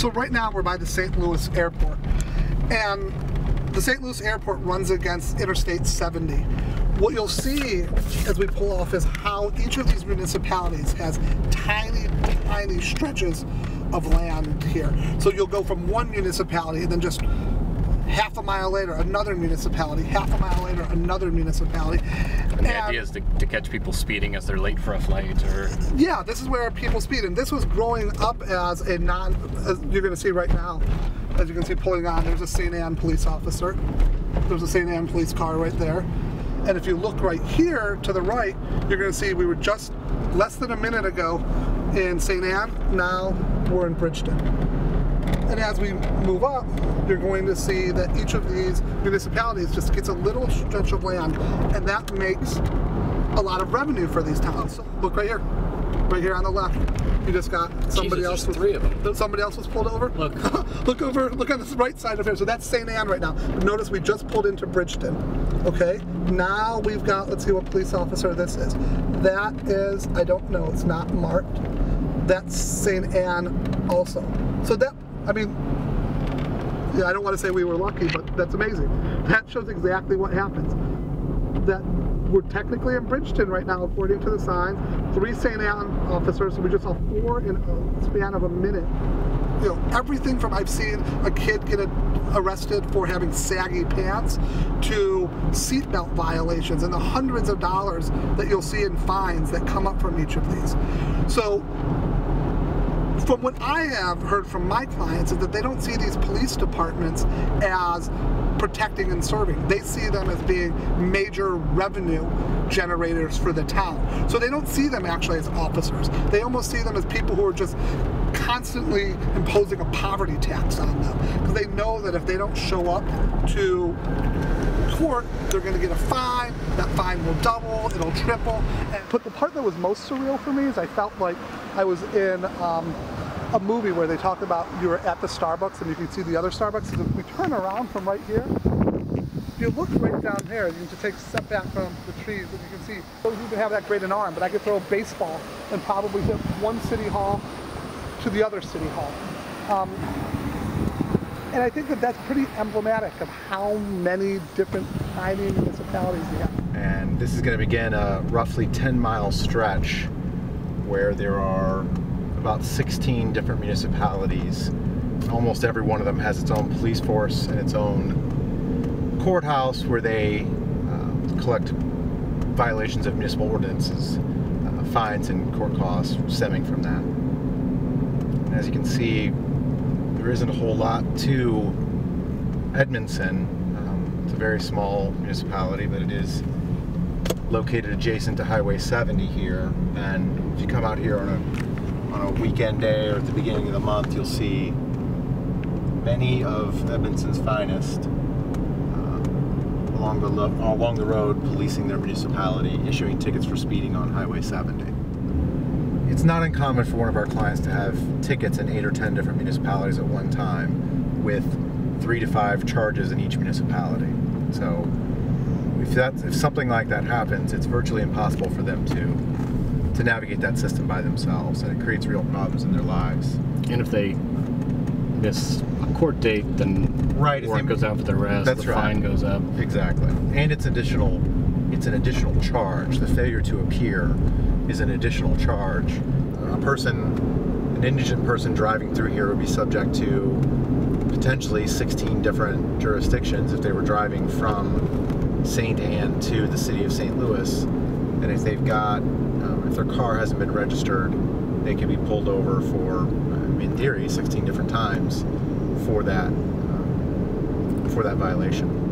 So right now we're by the St. Louis airport and the St. Louis airport runs against Interstate 70. What you'll see as we pull off is how each of these municipalities has tiny, tiny stretches of land here. So you'll go from one municipality and then just half a mile later another municipality, half a mile later another municipality. And the idea is to, to catch people speeding as they're late for a flight or... Yeah, this is where people speed. And this was growing up as a non, as you're gonna see right now, as you can see pulling on, there's a St. Ann police officer. There's a St. Ann police car right there. And if you look right here to the right, you're gonna see we were just less than a minute ago in St. Ann, now we're in Bridgeton. And as we move up, you're going to see that each of these municipalities just gets a little stretch of land, and that makes a lot of revenue for these towns. Look right here, right here on the left. You just got somebody Jesus, else. Was, three of them. Somebody else was pulled over. Look. look over. Look on the right side of here. So that's St. Ann right now. But notice we just pulled into Bridgeton. Okay. Now we've got. Let's see what police officer this is. That is. I don't know. It's not marked. That's St. Ann also. So that. I mean, yeah, I don't want to say we were lucky, but that's amazing. That shows exactly what happens. That we're technically in Bridgeton right now, according to the sign. Three St. Ann officers, we just saw four in a span of a minute. You know, everything from I've seen a kid get arrested for having saggy pants to seatbelt violations and the hundreds of dollars that you'll see in fines that come up from each of these. So from what I have heard from my clients is that they don't see these police departments as protecting and serving. They see them as being major revenue generators for the town. So they don't see them actually as officers. They almost see them as people who are just constantly imposing a poverty tax on them because they know that if they don't show up to court, they're going to get a fine. That fine will double, it'll triple. And, but the part that was most surreal for me is I felt like I was in um, a movie where they talked about you were at the Starbucks and you can see the other Starbucks. If we turn around from right here, if you look right down here, you can just take a step back from the trees and you can see those who have that great an arm, but I could throw a baseball and probably hit one city hall to the other city hall. Um, and I think that that's pretty emblematic of how many different tiny municipalities we have. And this is going to begin a roughly 10 mile stretch where there are about 16 different municipalities. Almost every one of them has its own police force and its own courthouse where they uh, collect violations of municipal ordinances, uh, fines and court costs stemming from that. And as you can see, there isn't a whole lot to Edmundson. Um, it's a very small municipality, but it is located adjacent to Highway 70 here. And if you come out here on a on a weekend day or at the beginning of the month, you'll see many of Edmundson's finest uh, along the along the road, policing their municipality, issuing tickets for speeding on Highway 70. It's not uncommon for one of our clients to have tickets in eight or ten different municipalities at one time, with three to five charges in each municipality. So, if that if something like that happens, it's virtually impossible for them to to navigate that system by themselves, and it creates real problems in their lives. And if they miss a court date, then right, warrant goes out for the rest. That's the right. fine goes up. Exactly, and it's additional. It's an additional charge. The failure to appear is an additional charge. A person, an indigent person driving through here would be subject to potentially 16 different jurisdictions if they were driving from St. Ann to the city of St. Louis. And if they've got, um, if their car hasn't been registered, they can be pulled over for, in theory, 16 different times for that, uh, for that violation.